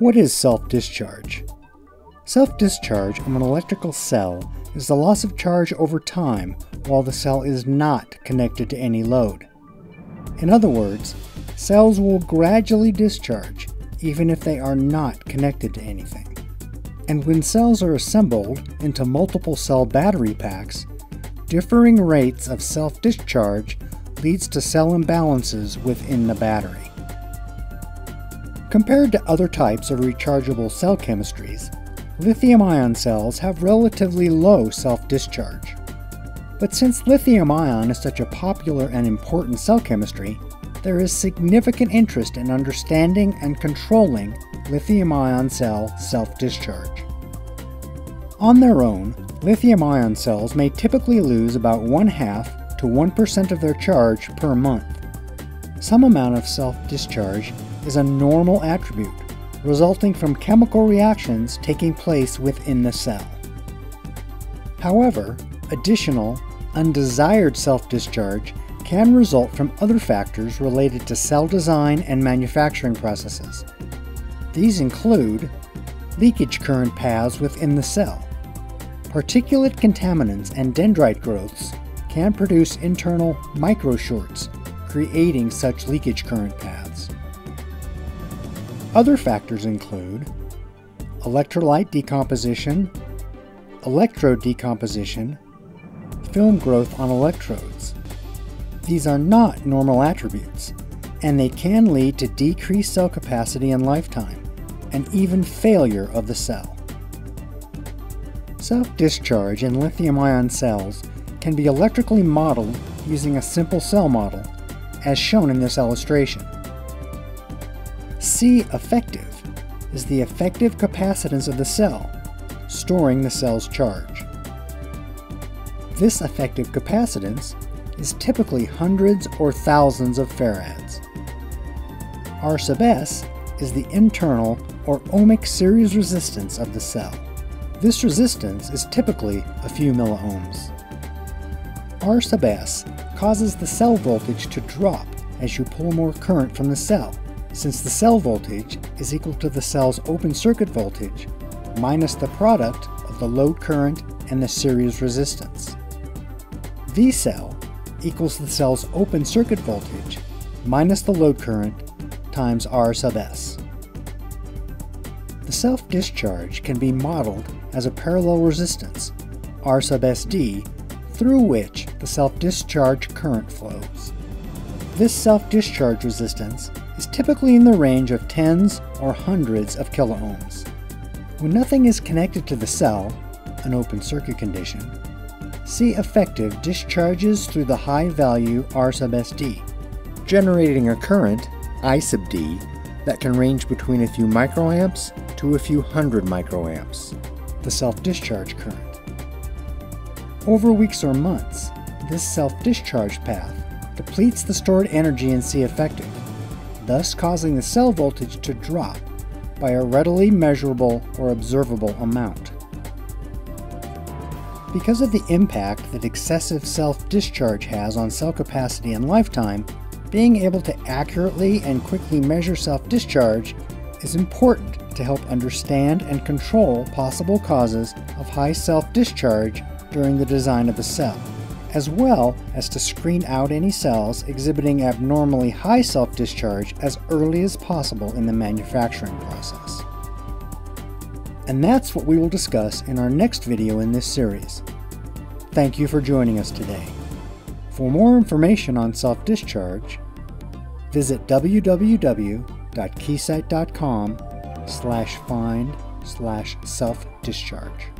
What is self-discharge? Self-discharge of an electrical cell is the loss of charge over time while the cell is not connected to any load. In other words, cells will gradually discharge even if they are not connected to anything. And when cells are assembled into multiple cell battery packs, differing rates of self-discharge leads to cell imbalances within the battery. Compared to other types of rechargeable cell chemistries, lithium-ion cells have relatively low self-discharge. But since lithium-ion is such a popular and important cell chemistry, there is significant interest in understanding and controlling lithium-ion cell self-discharge. On their own, lithium-ion cells may typically lose about one half to 1% of their charge per month. Some amount of self-discharge is a normal attribute, resulting from chemical reactions taking place within the cell. However, additional, undesired self-discharge can result from other factors related to cell design and manufacturing processes. These include leakage current paths within the cell. Particulate contaminants and dendrite growths can produce internal microshorts, creating such leakage current paths. Other factors include electrolyte decomposition, electrode decomposition, film growth on electrodes, these are not normal attributes, and they can lead to decreased cell capacity and lifetime, and even failure of the cell. Self-discharge in lithium-ion cells can be electrically modeled using a simple cell model, as shown in this illustration. C effective is the effective capacitance of the cell, storing the cell's charge. This effective capacitance is typically hundreds or thousands of farads. R sub s is the internal or ohmic series resistance of the cell. This resistance is typically a few milliohms. R sub s causes the cell voltage to drop as you pull more current from the cell, since the cell voltage is equal to the cell's open circuit voltage minus the product of the load current and the series resistance. V cell equals the cell's open circuit voltage minus the load current times R sub S. The self-discharge can be modeled as a parallel resistance, R sub SD, through which the self-discharge current flows. This self-discharge resistance is typically in the range of tens or hundreds of kiloohms. When nothing is connected to the cell, an open circuit condition, C effective discharges through the high value R sub SD, generating a current, I sub D, that can range between a few microamps to a few hundred microamps, the self-discharge current. Over weeks or months, this self-discharge path depletes the stored energy in C effective, thus causing the cell voltage to drop by a readily measurable or observable amount. Because of the impact that excessive self-discharge has on cell capacity and lifetime, being able to accurately and quickly measure self-discharge is important to help understand and control possible causes of high self-discharge during the design of the cell, as well as to screen out any cells exhibiting abnormally high self-discharge as early as possible in the manufacturing process. And that's what we will discuss in our next video in this series. Thank you for joining us today. For more information on self-discharge, visit www.keysight.com slash find slash self-discharge.